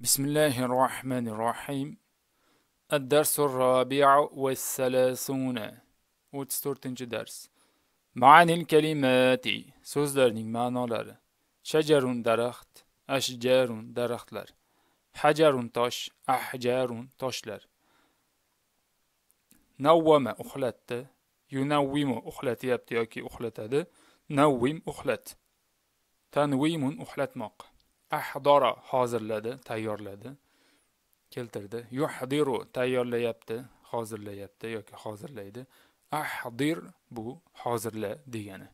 بسم الله الرحمن الرحيم. الدرس الرابع والثلاثون. وتستورتنج درس. معاني الكلمات. سوزلرن معنى شجر درخت. أشجار درخت حجر تش أحجار تاش نوم أخلت. ينوم أخلت يبتياكي أخلت نوم أخلت. تنويم أخلت مقه ahdora hozirladi tayyorladi. Keltirdi. Yuhdiru tayyorlayapti hozirlayapti yoki hozirlaydi. Ahdir bu hozirla degani.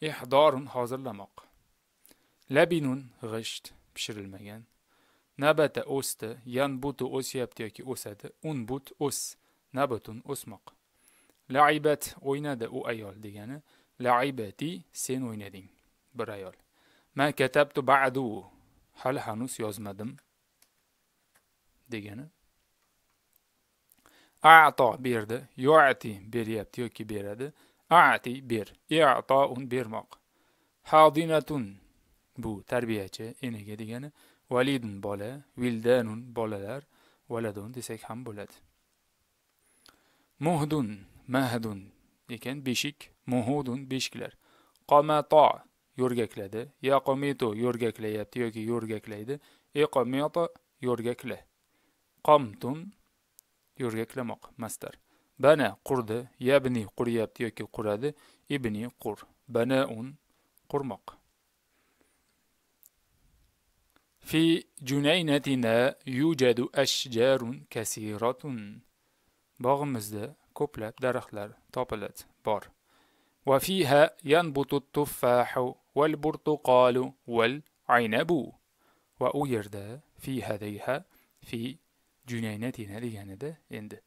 Ihdorun hozirlamoq. Labinun g'isht pishirilmagan. Nabata o'sdi yanbutu o'syapti yoki o'sadi unbut o's nabatun o'smoq. Laibat o'ynadi u ayol degani. Laibati sen o'ynading bir ayol. Ma katabtu ba'du hali hanuz yozmadim degani. A'to berdi yuati beryapti yoki beradi. A'ti ber i'toun bermoq. Hadinatun bu tarbiyachi enaga degani. Validun bola vildanun bolalar valadun desak ham bo'ladi. Muhdun mahdun ekan beshik muhudun beshiklar. Qomato yo'rgakladi. Yaqomitu yo'rgaklayapti yoki yo'rgaklaydi. Eqomioto yo'rgakla. Qomtum yo'rgaklamoq mastar bana qurdi yabni quryapti yoki quradi ibni qur. Banaun qurmoq. Fi junaynatina yujadu ashjarun kasiratun. Bog'imizda ko'plab daraxtlar topiladi bor. Va fiha yanbutu tuffahu والبرتقال والعنب. وأويرد في هذيها في جنينتنا ليندا يعني عند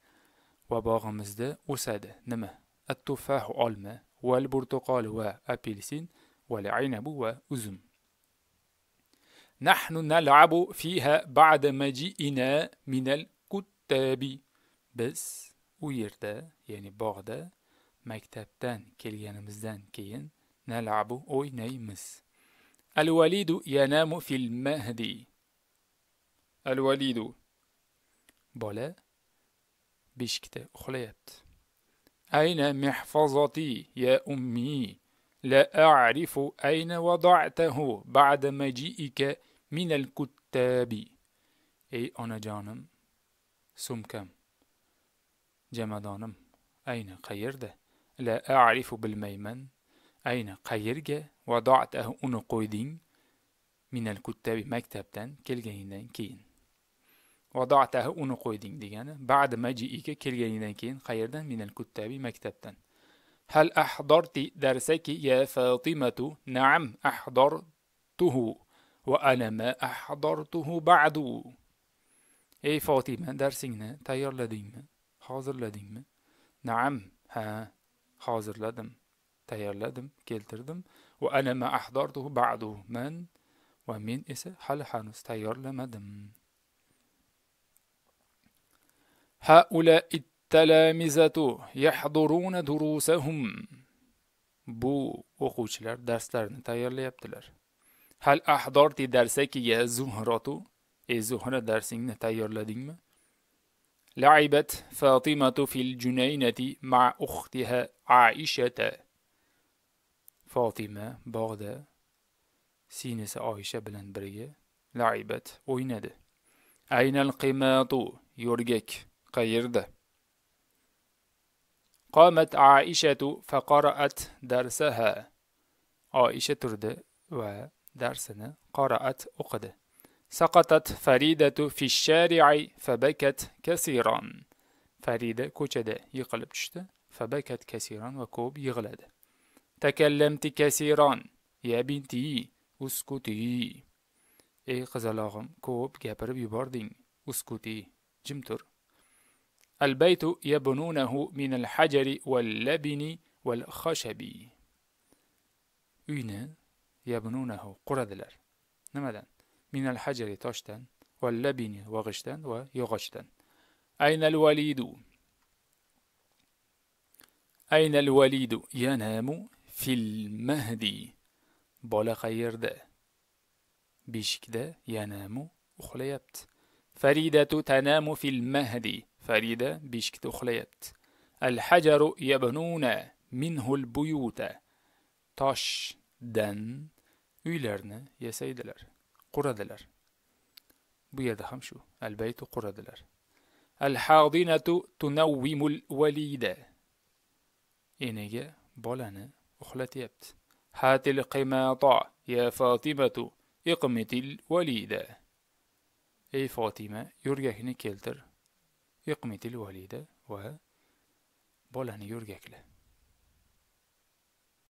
وباغمزد أسد نما التفاح ألما والبرتقال وأبلسين والعنب وأزم. نحن نلعب فيها بعد مجيئنا من الكتاب. بس أويرد يعني بغدا مكتبتان كليانمزدان كين يعني نلعب أوينيمس الوليد ينام في المهدي الوليد. بولا. بشكتة أخليت أين محفظتي يا أمي؟ لا أعرف أين وضعته بعد مجيئك من الكتاب. أي أنا جانم؟ سمكم جمدانم. أين خيرده؟ لا أعرف بالميمن. Ayni qayerga vada'tahu uni qo'yding minal kuttabi maktabdan kelganingdan keyin vada'tahu uni qo'yding degani ba'da majiika kelganingdan keyin qayerdan minal kuttabi maktabdan هل أحضرت درسك يا فاطمة؟ نعم أحضرته وأنا ما أحضرته بعد Ey Fatima darsingni tayyorladingmi? Hozirladingmi? Naam, ha, hozirladim, tayyarladım, كيلتردم وأنا ما أحضرته ahdartuhu من ومن إس men esa hali هؤلاء التلامذة يحضرون دروسهم. بو أخوشلر درسلر نتاير ليبتلر هل أحضرت درسك يا زهرة؟ إي زهرة درسين نتاير لعبت فاطمة في الجنينة مع أختها عائشة. fotima bog'da sinisi oysha bilan birga laibat o'ynadi. Aynal qimatu yo'rgak qayerda? Qomat aishatu faqaraat darsaha. Oisha turdi va darsini qoraat o'qidi. Saqatat faridatu fi shari'i fabakat kasiron farida ko'chada yiqilib tushdi fabakat kasiron va ko'p yig'ladi تكلمت كثيرا. يا بنتي اسكتي. qizalog'im ko'p gapirib yubording uskuti jim tur البيت يبنونه من الحجر واللبن والخشب. uyni yabnunahu quradilar nimadan من الحجر toshdan واللبن وغشتان ويغشتان أين الوليد؟ أين الوليد؟ ينام في المهدي. بولا قيرد بشكدة ينام أخليبت. فريدة تنام في المهدي. فريدة بشكدة أخليبت. الحجر يبنون منه البيوت. تاش دن ويلرن يسيدلر قردلر بيدهم شو البيت قردلر الحاضنة تنوم الوليدة إنجا بولانه أخلت يبت هات القمة يا فاطمة إقمت الوليدة أي فاطمة يرجع هنا إقمت الوليدة و بولان يرجع له.